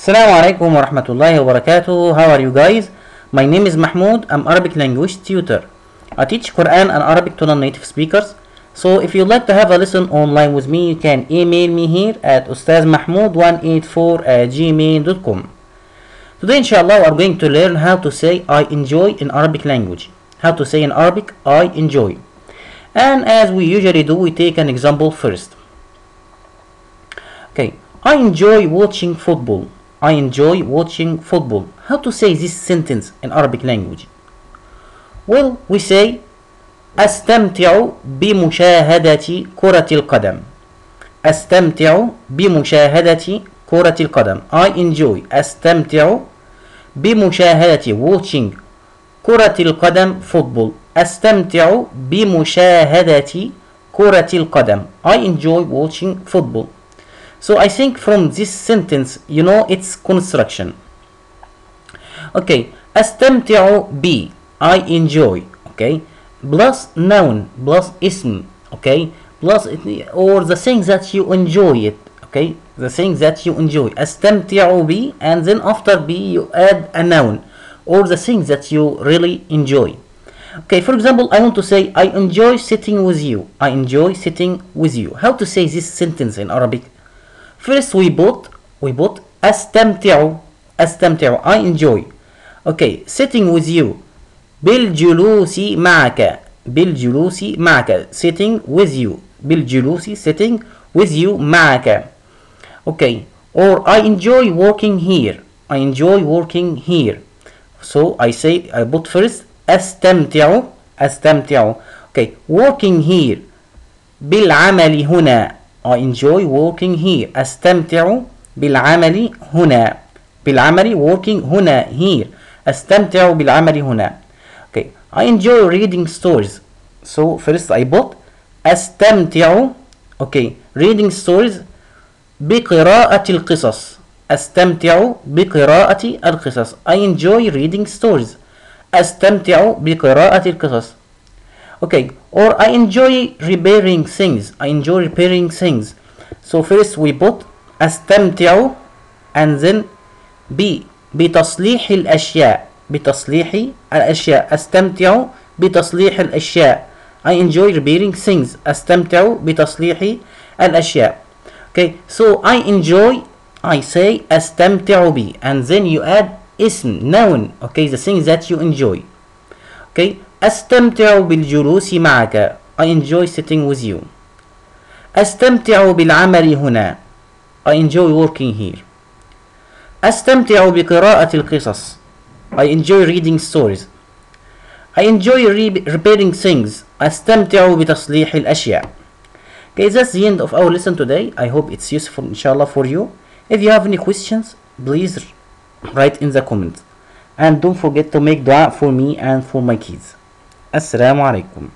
Assalamu alaikum wa rahmatullahi wa barakatuh. How are you guys? My name is Mahmoud. I'm Arabic language tutor. I teach Quran and Arabic to non-native speakers. So if you'd like to have a lesson online with me, you can email me here at ustazmahmoud184 at gmail.com. Today inshallah we are going to learn how to say I enjoy in Arabic language. How to say in Arabic I enjoy. And as we usually do, we take an example first. Okay, I enjoy watching football. I enjoy watching football. How to say this sentence in Arabic language? Well, we say أستمتع بمشاهدة كرة القدم. أستمتع بمشاهدة كرة القدم. I enjoy. أستمتع بمشاهدة watching كرة القدم football. أستمتع بمشاهدة كرة القدم. I enjoy watching football. So I think from this sentence, you know its construction. Okay, أستمتع ب I enjoy. Okay, plus noun plus ism. Okay, plus or the thing that you enjoy it. Okay, the thing that you enjoy. أستمتع ب and then after b you add a noun or the thing that you really enjoy. Okay, for example, I want to say I enjoy sitting with you. I enjoy sitting with you. How to say this sentence in Arabic? First we put we put أستمتع أستمتع I enjoy. Okay, sitting with you. بالجلوس معك بالجلوس معك sitting with you بالجلوس sitting with you معك okay or I enjoy working here I enjoy working here so I say I put first أستمتع أستمتع okay working here بالعمل هنا I enjoy working here أستمتع بالعمل هنا بالعمل working هنا here أستمتع بالعمل هنا okay I enjoy reading stories so first I put أستمتع okay reading stories بقراءة القصص أستمتع بقراءة القصص I enjoy reading stories أستمتع بقراءة القصص okay or I enjoy repairing things I enjoy repairing things so first we put أستمتع and then B بتصليح الأشياء بتصليح الأشياء أستمتع بتصليح الأشياء I enjoy repairing things أستمتع بتصليح الأشياء okay so I enjoy I say أستمتع بي and then you add اسم noun okay the thing that you enjoy okay أستمتع بالجلوس معك I enjoy sitting with you أستمتع بالعمل هنا I enjoy working here أستمتع بقراءة القصص I enjoy reading stories I enjoy re repairing things أستمتع بتصليح الأشياء Okay, that's the end of our lesson today. I hope it's useful inshallah for you. If you have any questions, please write in the comments. And don't forget to make dua for me and for my kids. السلام عليكم.